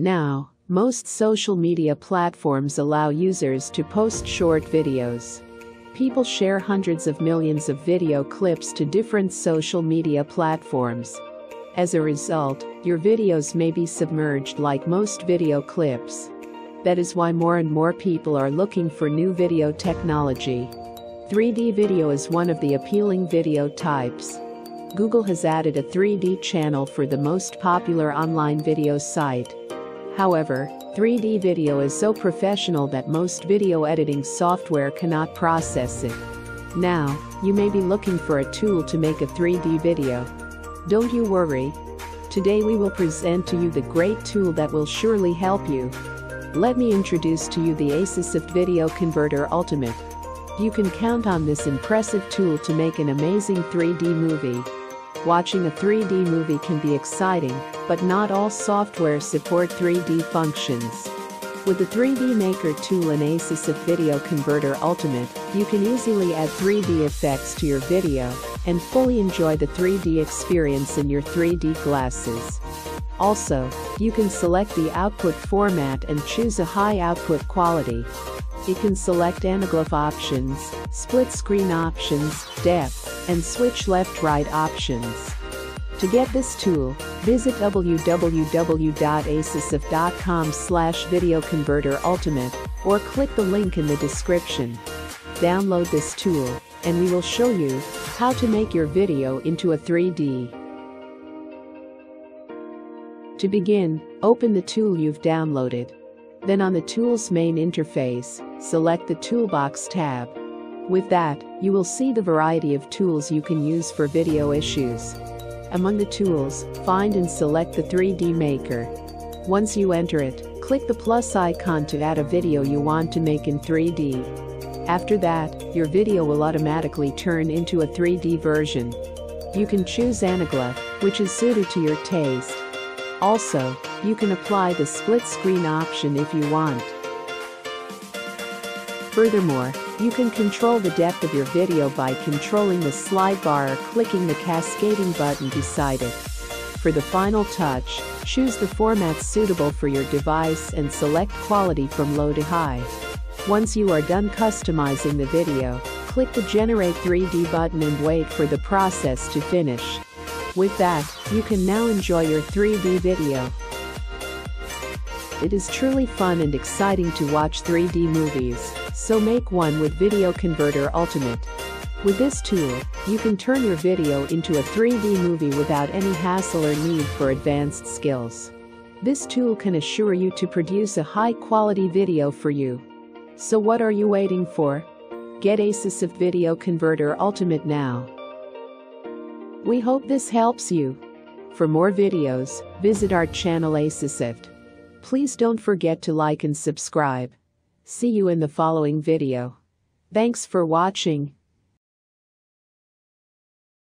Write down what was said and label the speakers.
Speaker 1: Now, most social media platforms allow users to post short videos. People share hundreds of millions of video clips to different social media platforms. As a result, your videos may be submerged like most video clips. That is why more and more people are looking for new video technology. 3D video is one of the appealing video types. Google has added a 3D channel for the most popular online video site. However, 3D video is so professional that most video editing software cannot process it. Now, you may be looking for a tool to make a 3D video. Don't you worry. Today we will present to you the great tool that will surely help you. Let me introduce to you the Aiseesoft Video Converter Ultimate. You can count on this impressive tool to make an amazing 3D movie. Watching a 3D movie can be exciting, but not all software support 3D functions. With the 3D Maker tool and Aiseesoft Video Converter Ultimate, you can easily add 3D effects to your video and fully enjoy the 3D experience in your 3D glasses. Also, you can select the output format and choose a high output quality. You can select anaglyph options, split screen options, depth, and switch left-right options. To get this tool, visit www.aiseesoft.com slash videoconverterultimate or click the link in the description. Download this tool, and we will show you how to make your video into a 3D. To begin, open the tool you've downloaded. Then on the tool's main interface, select the Toolbox tab. With that, you will see the variety of tools you can use for video issues. Among the tools, find and select the 3D Maker. Once you enter it, click the plus icon to add a video you want to make in 3D. After that, your video will automatically turn into a 3D version. You can choose Anaglyph, which is suited to your taste. Also, you can apply the split screen option if you want. Furthermore, you can control the depth of your video by controlling the slide bar or clicking the cascading button beside it. For the final touch, choose the format suitable for your device and select quality from low to high. Once you are done customizing the video, click the Generate 3D button and wait for the process to finish. With that, you can now enjoy your 3D video. It is truly fun and exciting to watch 3D movies, so make one with Video Converter Ultimate. With this tool, you can turn your video into a 3D movie without any hassle or need for advanced skills. This tool can assure you to produce a high-quality video for you. So what are you waiting for? Get Aiseesoft Video Converter Ultimate now. We hope this helps you. For more videos, visit our channel Aiseesoft. Please don't forget to like and subscribe. See you in the following video. Thanks for watching.